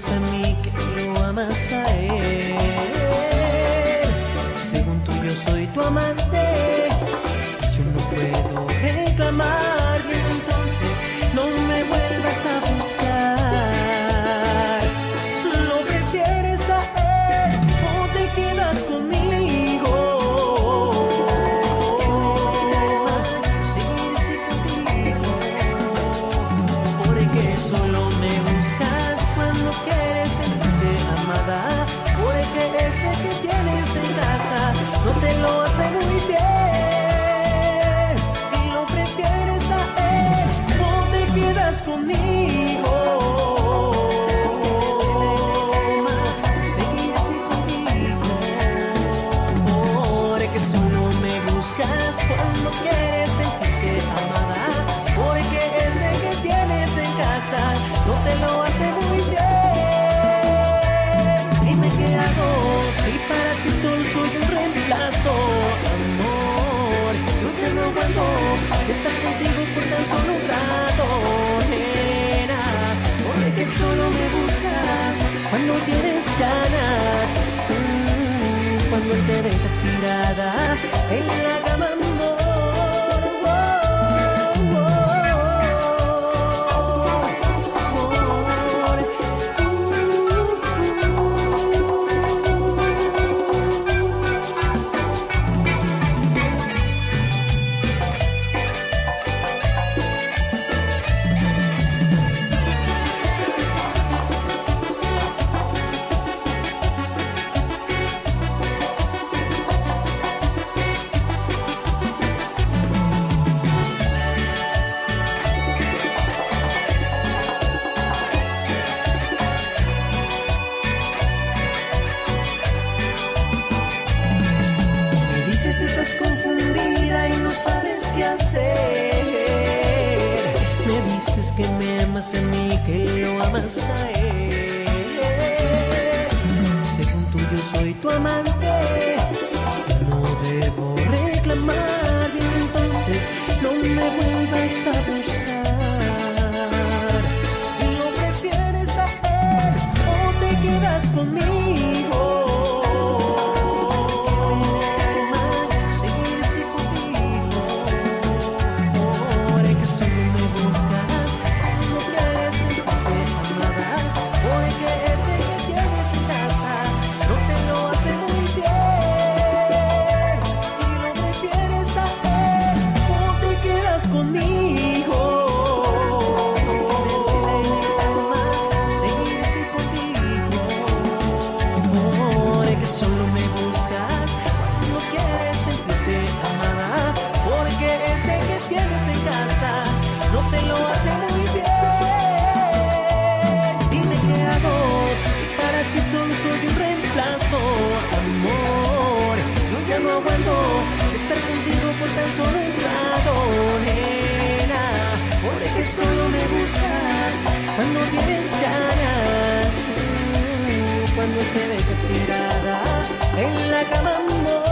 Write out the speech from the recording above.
amas a mí que lo amas a él. Según tú yo soy tu amante, que tienes en casa no te lo hace muy bien. Y lo prefieres a él o te quedas conmigo. Cuando quieres sentirte amada. Porque ese que tienes en casa no te lo cuando tienes ganas. Mm, cuando te tirada en la cama, que me amas a mí, que lo amas a él. Según tú yo soy tu amante, no debo reclamar. Bien, entonces no me vuelvas a buscar. Tan solo un rato, nena. Porque solo me buscas cuando tienes ganas. Mm, Cuando te dejas tirada en la cama.